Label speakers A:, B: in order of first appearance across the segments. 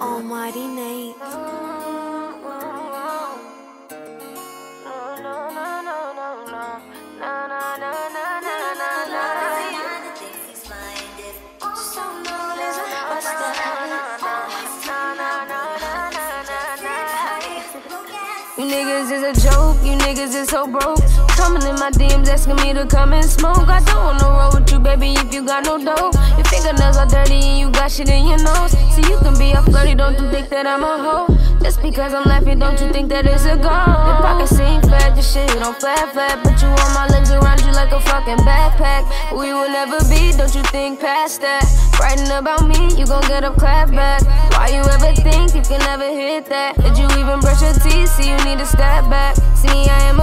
A: Almighty Nate.
B: You niggas is a joke, you niggas is so broke. Coming in my DMs asking me to come and smoke. I don't wanna roll with you, baby, if you got no dough. Your fingernails are dirty and you got shit in your nose. So you can be that I'm a hoe? Just because I'm laughing, don't you think that it's a go? Your pockets seem fat, your shit don't flat flat. But you want my legs around you like a fucking backpack. We will never be, don't you think past that? Writing about me, you gon' get a clap back. Why you ever think you can never hit that? Did you even brush your teeth? See, you need to step back. See, I am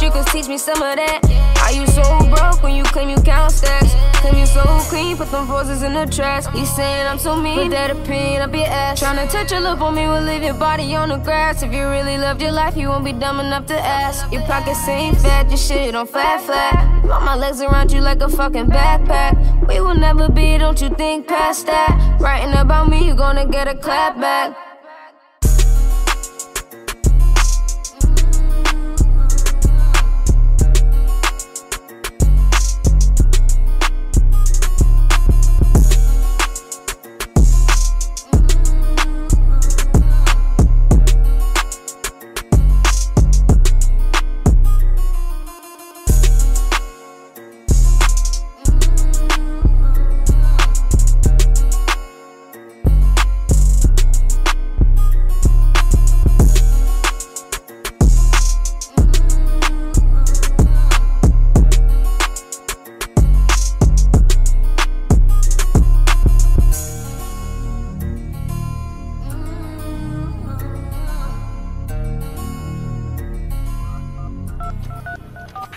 B: confidence, you can teach me some of that. Are you so broke when you claim you count stacks? Claim you so clean, put them roses in the trash. You saying I'm so mean, put that opinion up your ass. Tryna touch your lip on me, will leave your body on the grass. If you really loved your life, you won't be dumb enough to ask. Your pockets ain't fat, your shit on flat flat. Want my legs around you like a fucking backpack. We will never be, don't you think past that? Writing about me, you gonna get a clap back.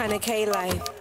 C: Hannah K Life.